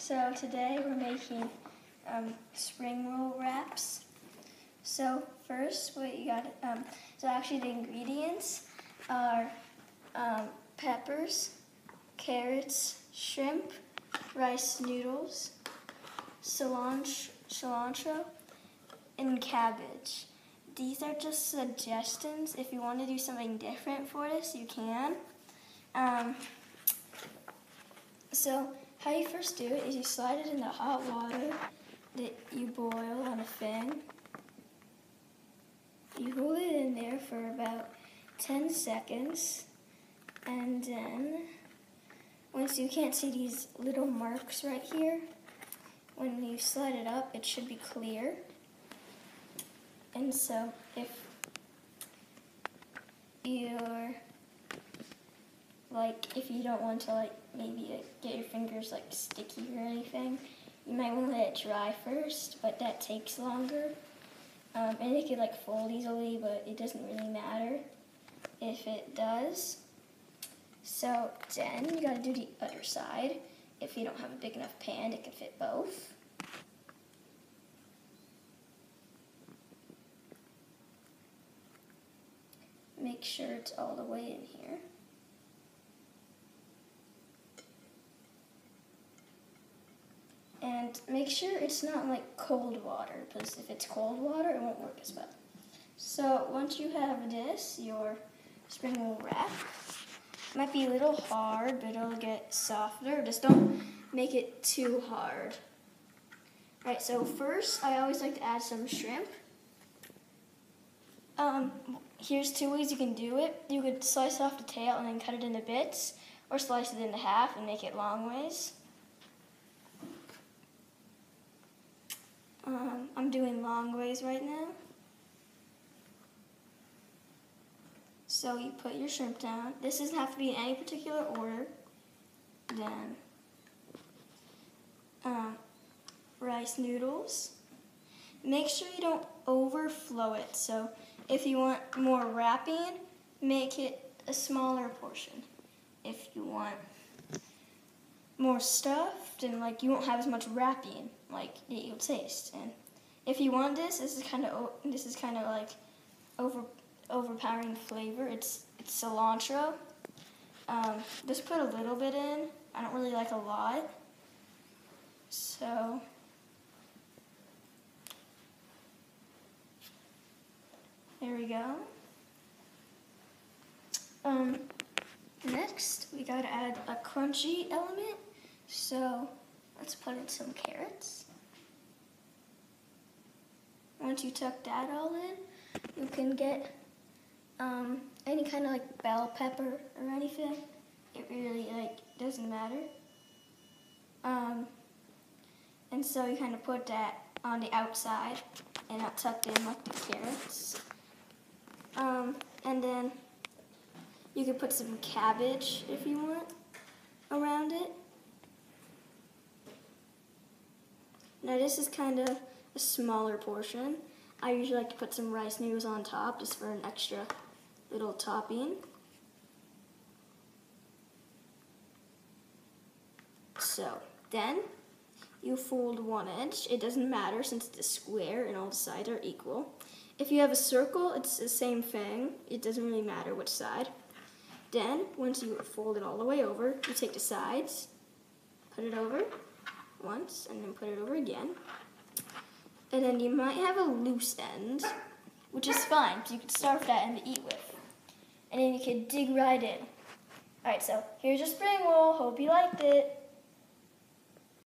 So today we're making um, spring roll wraps. So first, what you got? Um, so actually, the ingredients are um, peppers, carrots, shrimp, rice noodles, cilantro, cilantro, and cabbage. These are just suggestions. If you want to do something different for this, you can. Um, so how you first do it is you slide it in the hot water that you boil on a fin. You hold it in there for about 10 seconds and then once you can't see these little marks right here, when you slide it up it should be clear. And so if you're like if you don't want to like maybe like, get your fingers like sticky or anything, you might want to let it dry first, but that takes longer. Um, and it could like fold easily, but it doesn't really matter if it does. So then you gotta do the other side. If you don't have a big enough pan, it can fit both. Make sure it's all the way in here. And make sure it's not like cold water, because if it's cold water, it won't work as well. So once you have this, your spring roll wrap, it might be a little hard, but it'll get softer. Just don't make it too hard. Alright, so first, I always like to add some shrimp. Um, here's two ways you can do it. You could slice off the tail and then cut it into bits, or slice it into half and make it long ways. Long ways right now. So you put your shrimp down. This doesn't have to be in any particular order. Then um, rice noodles. Make sure you don't overflow it. So if you want more wrapping, make it a smaller portion. If you want more stuffed and like you won't have as much wrapping, like it you'll taste. And if you want this, this is kind of this is kind of like over overpowering flavor. It's it's cilantro. Um, just put a little bit in. I don't really like a lot. So there we go. Um, next, we gotta add a crunchy element. So let's put in some carrots. Once you tuck that all in, you can get um, any kind of like bell pepper or anything. It really like doesn't matter. Um, and so you kind of put that on the outside and not tucked in like the carrots. Um, and then you could put some cabbage if you want around it. Now this is kind of a smaller portion. I usually like to put some rice noodles on top just for an extra little topping. So then you fold one edge. It doesn't matter since it's a square and all the sides are equal. If you have a circle, it's the same thing. It doesn't really matter which side. Then, once you fold it all the way over, you take the sides, put it over, once and then put it over again. And then you might have a loose end, which is fine, so you can start that end to eat with. And then you can dig right in. Alright, so here's your spring roll. Hope you liked it.